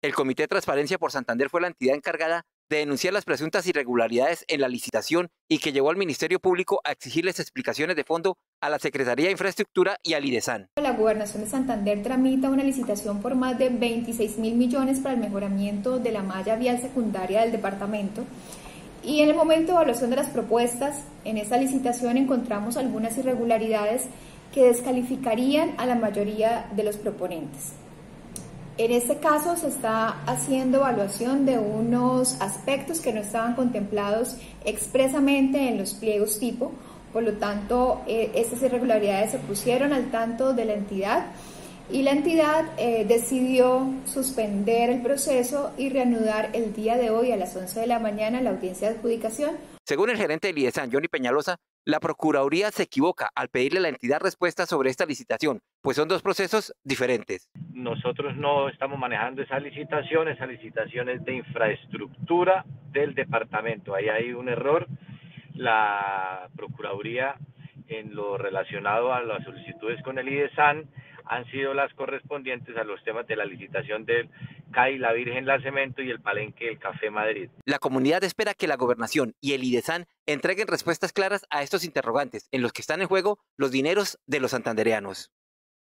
El Comité de Transparencia por Santander fue la entidad encargada de denunciar las presuntas irregularidades en la licitación y que llevó al Ministerio Público a exigirles explicaciones de fondo a la Secretaría de Infraestructura y al IDESAN. La Gobernación de Santander tramita una licitación por más de 26 mil millones para el mejoramiento de la malla vial secundaria del departamento. Y en el momento de evaluación de las propuestas, en esta licitación encontramos algunas irregularidades que descalificarían a la mayoría de los proponentes. En este caso se está haciendo evaluación de unos aspectos que no estaban contemplados expresamente en los pliegos tipo, por lo tanto eh, estas irregularidades se pusieron al tanto de la entidad y la entidad eh, decidió suspender el proceso y reanudar el día de hoy a las 11 de la mañana la audiencia de adjudicación. Según el gerente del Johnny Peñalosa, la Procuraduría se equivoca al pedirle a la entidad respuesta sobre esta licitación, pues son dos procesos diferentes. Nosotros no estamos manejando esa licitación, esa licitación es de infraestructura del departamento. Ahí hay un error. La Procuraduría en lo relacionado a las solicitudes con el IDESAN han sido las correspondientes a los temas de la licitación del CAI, la Virgen, la Cemento y el Palenque del Café Madrid. La comunidad espera que la gobernación y el IDESAN entreguen respuestas claras a estos interrogantes en los que están en juego los dineros de los santandereanos.